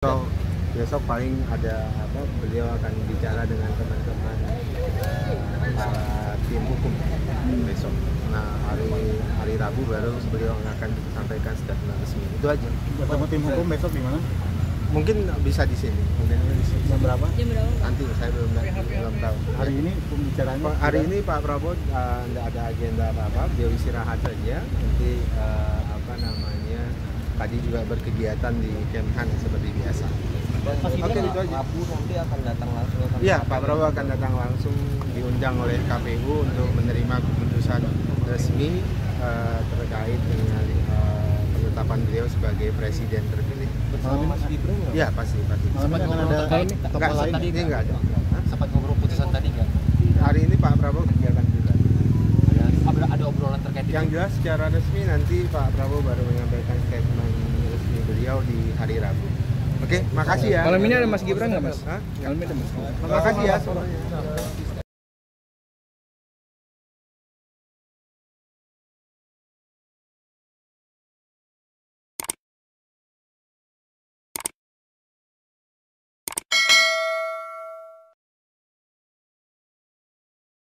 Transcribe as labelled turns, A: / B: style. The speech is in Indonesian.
A: So, besok paling ada apa beliau akan bicara dengan teman-teman eh, para tim hukum besok. Nah hari hari Rabu baru beliau akan sampaikan statement resmi. Itu aja.
B: Bertemu tim hukum besok di mana?
A: Mungkin bisa di sini. Mungkin di sini.
B: Jam berapa?
C: Jam berapa?
A: Nanti saya belum belum tahu.
B: Hari ini pembicaraannya.
A: Pak, hari ini Pak Prabowo tidak ada agenda apa-apa, beliau istirahat saja. Nanti eh, apa namanya tadi juga berkegiatan di Kemhan seperti biasa. Oke itu aja.
D: Rabu nanti akan datang langsung
A: Iya, Pak Prabowo akan datang langsung diundang oleh KPU untuk menerima keputusan resmi eh, terkait dengan eh, penetapan beliau sebagai presiden terpilih.
D: bersama Mas Gibran?
A: Iya pasti pasti.
B: Ini akan ada
D: terkait
A: Enggak,
D: tokoh lain
A: ini
D: nggak?
A: enggak ada.
D: Sempat ngobrol putusan tadi nggak?
A: Hari ini
D: obrolan terkait itu?
A: Yang jelas secara resmi nanti Pak Prabowo baru menyampaikan statement resmi beliau di hari Rabu. Oke, makasih ya.
E: Malam ini ada Mas Gibran nggak Mas?
A: Hah?
E: Malam ini ada Mas Gibran.
A: Makasih ya semuanya.